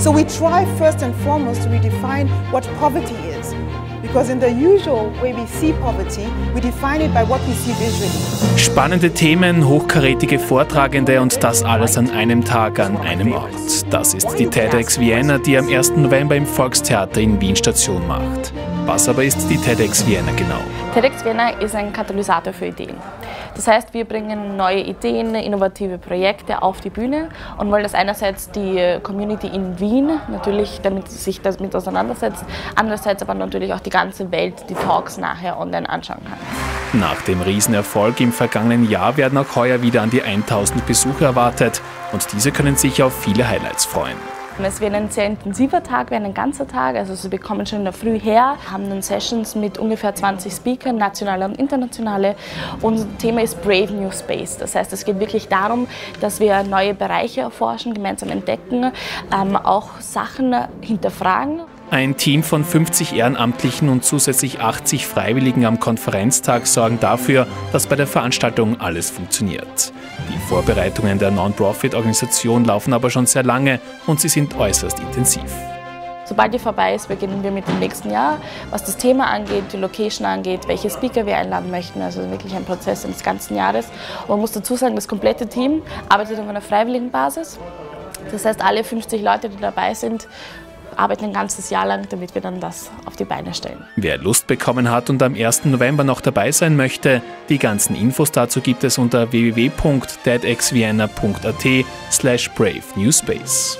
So we try first and foremost to redefine what poverty is. Because in the usual way we see poverty, we define it by what we see visually. Spannende Themen, hochkarätige Vortragende und das alles an einem Tag an einem Ort. Das ist die TEDx Vienna, die am 1. November im Volkstheater in Wien Station macht. Was aber ist die TEDx Vienna genau? TEDx Vienna ist ein Katalysator für Ideen. Das heißt, wir bringen neue Ideen, innovative Projekte auf die Bühne und wollen das einerseits die Community in Wien natürlich, damit sich damit auseinandersetzt, andererseits aber natürlich auch die ganze Welt die Talks nachher online anschauen kann. Nach dem Riesenerfolg im vergangenen Jahr werden auch heuer wieder an die 1000 Besucher erwartet und diese können sich auf viele Highlights freuen. Es wird ein sehr intensiver Tag, wird ein ganzer Tag. Also Sie bekommen schon in der Früh her, haben dann Sessions mit ungefähr 20 Speakern, nationale und internationale. Unser Thema ist Brave New Space. Das heißt, es geht wirklich darum, dass wir neue Bereiche erforschen, gemeinsam entdecken, ähm, auch Sachen hinterfragen. Ein Team von 50 Ehrenamtlichen und zusätzlich 80 Freiwilligen am Konferenztag sorgen dafür, dass bei der Veranstaltung alles funktioniert. Die Vorbereitungen der Non-Profit-Organisation laufen aber schon sehr lange und sie sind äußerst intensiv. Sobald die vorbei ist, beginnen wir mit dem nächsten Jahr, was das Thema angeht, die Location angeht, welche Speaker wir einladen möchten. Also wirklich ein Prozess des ganzen Jahres. Und man muss dazu sagen, das komplette Team arbeitet auf einer freiwilligen Basis. Das heißt, alle 50 Leute, die dabei sind, arbeiten ein ganzes Jahr lang, damit wir dann das auf die Beine stellen. Wer Lust bekommen hat und am 1. November noch dabei sein möchte, die ganzen Infos dazu gibt es unter www.deadxvienna.at slash brave newspace.